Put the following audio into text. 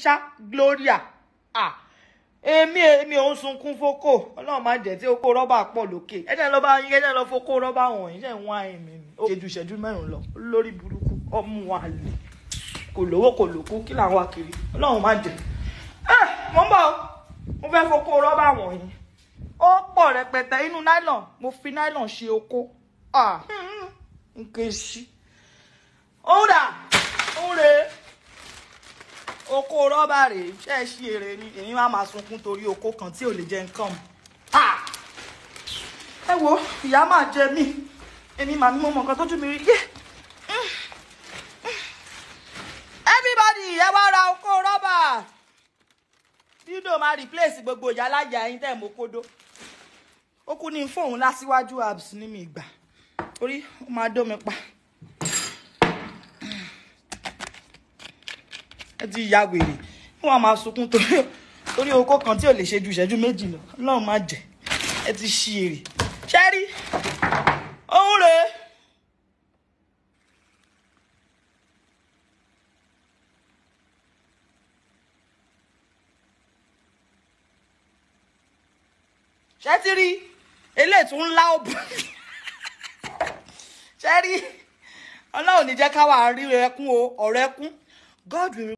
ṣá gloria. Èmi èmi ò ń sunkún fókò. Ọlọ́run máa jẹ́ tí oko rọ́bà pọ̀ lókè. Ẹ jẹ́ lọ bá yín ẹ jẹ́ lọ fókò rọ́bà wọ̀nyí. Ṣe ń wá ẹ̀mí mi. Ó ṣe ju ìṣẹ́jú mẹ́rin lọ. Lórí burúkú ọmú wa lè. Kò lówó kò lókó kí wá kiri? Ọlọ́run máa jẹ́. Ẹ mo ń bọ̀ mo fẹ́ fókò rọ́bà wọ̀nyí. Ó pọ̀ rẹpẹtẹ. Inú nylon mo fi nylon ṣe oko ah nǹkan èsì ó dà oko rọ́bà rèé ṣe é ṣí ni? Èmi máa máa sunkún torí oko kan tí ò lè jẹ nǹkan mu. ẹ wo ìyá máa jẹ mí. Èmi màá ní mọ nǹkan tójú mi rí. Yé. everybody ẹ wá ra oko rọ́bà. Dídò máa replace gbogbo ìyá alájà yín tẹ̀ mọ́ kódó. Ó kú ní fóun lásìwájú abs ní mi ìgbà torí ó máa dó pa. Ẹ ti ya wèrè. Wọn a máa sunkún torí torí oko kan tí ò lè ṣe ju ìṣẹ́jú méjì lọ. Ọlọ́run má jẹ́. Ẹ ti ṣí èrè. Ṣẹ́rí òun rèé. ṣé ti rí? Eléyìí ńlá òbí ṣé rí? Ọlọ́run ní jẹ́ káwa rí ẹkún o ọ̀rọ̀ ẹkún God will